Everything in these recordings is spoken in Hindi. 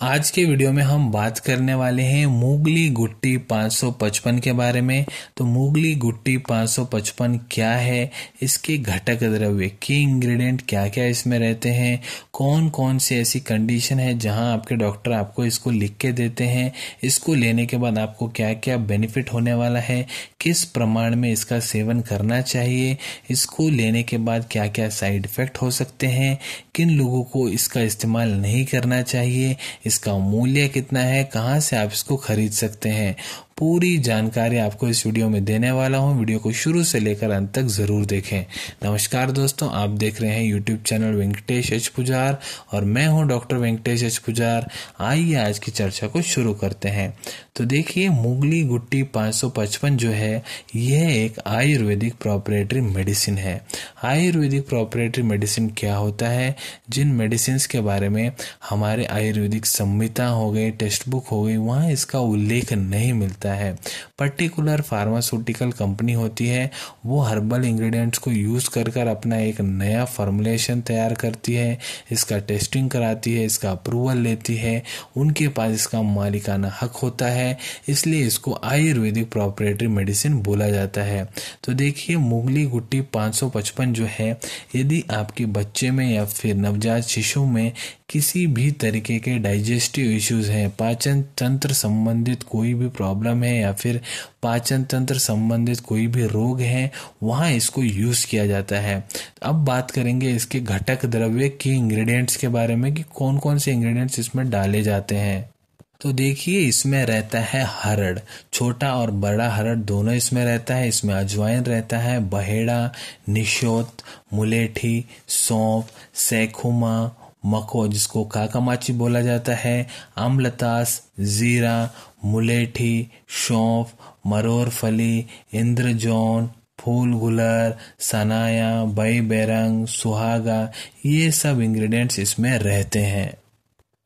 आज के वीडियो में हम बात करने वाले हैं मूगली गुट्टी 555 के बारे में। तो मूगली गुट्टी 555 क्या है? इसके घटक द्रव्य की इंग्रेडिएंट क्या क्या इसमें रहते हैं? कौन कौन सी ऐसी कंडीशन है जहाँ आपके डॉक्टर आपको इसको लिख के देते हैं? इसको लेने के बाद आपको क्या क्या बेनिफिट होने वाला है? किस प्रमाण में इसका सेवन करना चाहिए? इसको लेने के बाद क्या क्या साइड इफ़ेक्ट हो सकते हैं? किन लोगों को इसका इस्तेमाल नहीं करना चाहिए? इसका मूल्य कितना है? कहाँ से आप इसको खरीद सकते हैं? पूरी जानकारी आपको इस वीडियो में देने वाला हूँ। वीडियो को शुरू से लेकर अंत तक ज़रूर देखें। नमस्कार दोस्तों, आप देख रहे हैं YouTube channel Venkatesh H Pujar और मैं हूँ डॉक्टर वेंकटेश एच पुजार। आइए आज की चर्चा को शुरू करते हैं। तो देखिए, मुगली गुट्टी 555 जो है, यह एक आयुर्वेदिक प्रॉपरेटरी मेडिसिन है। आयुर्वेदिक प्रॉपरेटरी मेडिसिन क्या होता है? जिन मेडिसिन के बारे में हमारे आयुर्वेदिक संहिता हो गई, टेक्स्ट बुक हो गई, वहाँ इसका उल्लेख नहीं मिलता। होता है। पर्टिकुलर फार्मास्यूटिकल कंपनी होती है, वो हर्बल इंग्रेडिएंट्स को यूज़ कर कर अपना एक नया फॉर्मुलेशन तैयार करती है, इसका टेस्टिंग कराती है, इसका अप्रूवल लेती है, उनके पास इसका मालिकाना हक होता है, इसलिए इसको आयुर्वेदिक प्रॉपरेटरी मेडिसिन बोला जाता है। तो देखिए, मुगली गुट्टी 555 जो है, यदि आपके बच्चे में या फिर नवजात शिशु में किसी भी तरीके के डाइजेस्टिव इश्यूज़ हैं, पाचन तंत्र संबंधित कोई भी प्रॉब्लम है या फिर पाचन तंत्र संबंधित कोई भी रोग है, वहाँ इसको यूज़ किया जाता है। अब बात करेंगे इसके घटक द्रव्य की इंग्रेडिएंट्स के बारे में कि कौन कौन से इंग्रेडिएंट्स इसमें डाले जाते हैं। तो देखिए, इसमें रहता है हरड़। छोटा और बड़ा हरड़ दोनों इसमें रहता है। इसमें अजवाइन रहता है, बहेड़ा, निशोत, मुलेठी, सौंफ, सैखुमा, मको, जिसको काकामाची बोला जाता है अम्लतास जीरा मुलेठी सौंफ मरोर फली इंद्रजौन फूल गुलर सनाया, बई बेरंग, सुहागा, ये सब इंग्रेडिएंट्स इसमें रहते हैं।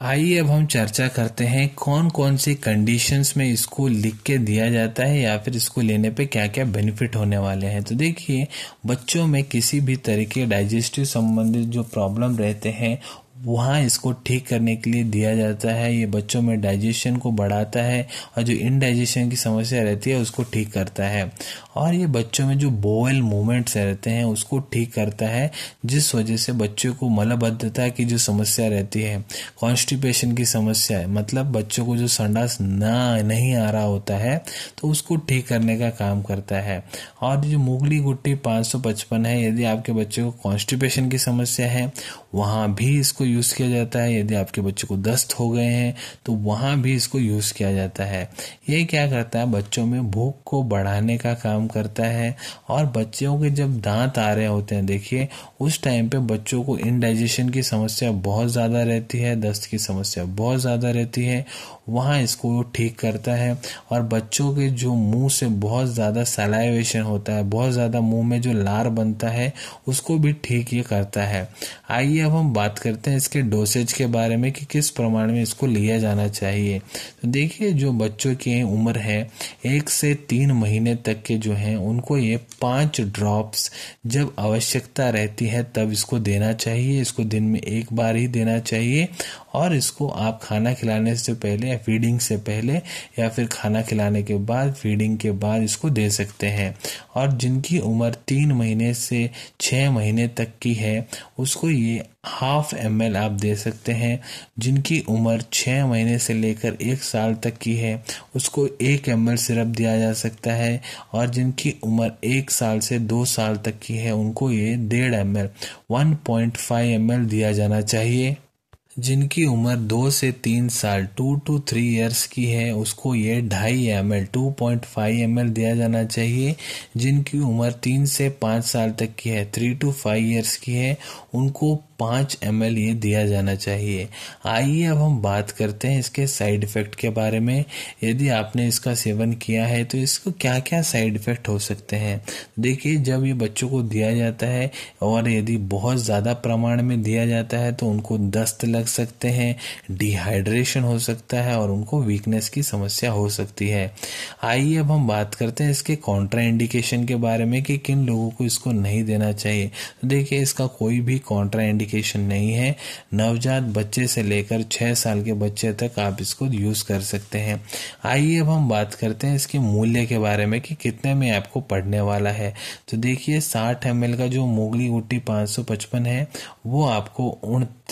आइए अब हम चर्चा करते हैं कौन कौन सी कंडीशंस में इसको लिख के दिया जाता है या फिर इसको लेने पे क्या क्या बेनिफिट होने वाले हैं। तो देखिए, बच्चों में किसी भी तरीके डाइजेस्टिव संबंधित जो प्रॉब्लम रहते हैं वहाँ इसको ठीक करने के लिए दिया जाता है, ये बच्चों में डाइजेशन को बढ़ाता है और जो इनडाइजेशन की समस्या रहती है उसको ठीक करता है। और ये बच्चों में जो बोअल मूवमेंट्स रहते हैं उसको ठीक करता है, जिस वजह से बच्चों को मलबद्धता की जो समस्या रहती है कॉन्स्टिपेशन की समस्या है मतलब बच्चों को जो संडास ना, नहीं आ रहा होता है तो उसको ठीक करने का काम करता है। और जो मुगली गुट्टी 555 है, यदि आपके बच्चे को कॉन्स्टिपेशन की समस्या है, वहाँ भी इसको यूज़ किया जाता है। यदि आपके बच्चे को दस्त हो गए हैं तो वहाँ भी इसको यूज़ किया जाता है। ये क्या करता है? बच्चों में भूख को बढ़ाने का काम करता है और बच्चों के जब दांत आ रहे होते हैं, देखिए, उस टाइम पे बच्चों को इनडाइजेशन की समस्या बहुत ज़्यादा रहती है, दस्त की समस्या बहुत ज़्यादा रहती है। वहाँ इसको ठीक करता है और बच्चों के जो मुँह से बहुत ज़्यादा सलाइवेशन होता है, बहुत ज़्यादा मुँह में जो लार बनता है, उसको भी ठीक ये करता है। आइए अब हम बात करते हैं इसके डोसेज के बारे में कि किस प्रमाण में इसको लिया जाना चाहिए। तो देखिए, जो बच्चों की उम्र है, एक से तीन महीने तक के जो हैं, उनको ये पाँच ड्रॉप्स जब आवश्यकता रहती है, तब इसको देना चाहिए। इसको दिन में एक बार ही देना चाहिए और इसको आप खाना खिलाने से पहले या फीडिंग से पहले या फिर खाना खिलाने के बाद फीडिंग के बाद इसको दे सकते हैं। और जिनकी उम्र तीन महीने से छः महीने तक की है, उसको ये हाफ़ एम एल आप दे सकते हैं। जिनकी उम्र छः महीने से लेकर एक साल तक की है, उसको एक एम एल सिरप दिया जा सकता है। और जिनकी उम्र एक साल से दो साल तक की है, उनको ये डेढ़ M L one point five M दिया जाना चाहिए। जिनकी उम्र दो से तीन साल टू टू थ्री इयर्स की है, उसको ये ढाई M L two point five M L दिया जाना चाहिए। जिनकी उम्र तीन से पाँच साल तक की है थ्री टू फाइव इयर्स की है, उनको पाँच एम एल ये दिया जाना चाहिए। आइए अब हम बात करते हैं इसके साइड इफ़ेक्ट के बारे में। यदि आपने इसका सेवन किया है तो इसको क्या क्या साइड इफ़ेक्ट हो सकते हैं? देखिए, जब ये बच्चों को दिया जाता है और यदि बहुत ज़्यादा प्रमाण में दिया जाता है तो उनको दस्त लग सकते हैं डिहाइड्रेशन हो सकता है और उनको वीकनेस की समस्या हो सकती है। आइए अब हम बात करते हैं इसके कॉन्ट्रा इंडिकेशन के बारे में कि किन लोगों को इसको नहीं देना चाहिए। तो देखिए, इसका कोई भी कॉन्ट्रा इंडिकेशन नहीं है। नवजात बच्चे से लेकर छः साल के बच्चे तक आप इसको यूज़ कर सकते हैं। आइए अब हम बात करते हैं इसके मूल्य के बारे में कि कितने में आपको पड़ने वाला है। तो देखिए, साठ एम का जो मुगली गुट्टी पाँच है, वो आपको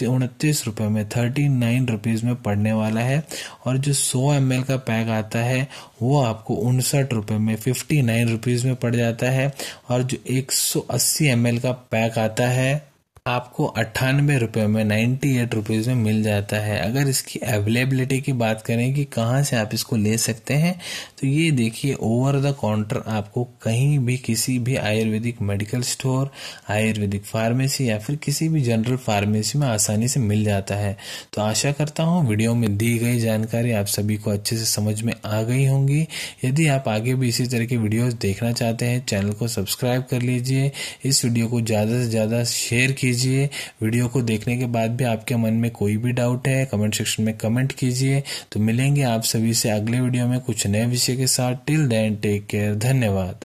उनतीस रुपये में, थर्टी नाइन रुपीज़ में पड़ने वाला है और जो सौ एम का पैक आता है, वो आपको उनसठ रुपये में, फिफ्टी नाइन रुपीज़ में पड़ जाता है और जो एक सौ अस्सी एम का पैक आता है आपको अट्ठानबे रुपये में नाइन्टी एट रुपीज़ में मिल जाता है। अगर इसकी अवेलेबिलिटी की बात करें कि कहाँ से आप इसको ले सकते हैं तो ये देखिए ओवर द काउंटर आपको कहीं भी किसी भी Ayurvedic medical store Ayurvedic pharmacy या फिर किसी भी जनरल फार्मेसी में आसानी से मिल जाता है। तो आशा करता हूँ वीडियो में दी गई जानकारी आप सभी को अच्छे से समझ में आ गई होंगी। यदि आप आगे भी इसी तरह के वीडियोस देखना चाहते हैं, चैनल को सब्सक्राइब कर लीजिए। इस वीडियो को ज़्यादा से ज़्यादा शेयर कीजिए। कीजिए। वीडियो को देखने के बाद भी आपके मन में कोई भी डाउट है कमेंट सेक्शन में कमेंट कीजिए। तो मिलेंगे आप सभी से अगले वीडियो में कुछ नए विषय के साथ। टिल देन टेक केयर धन्यवाद।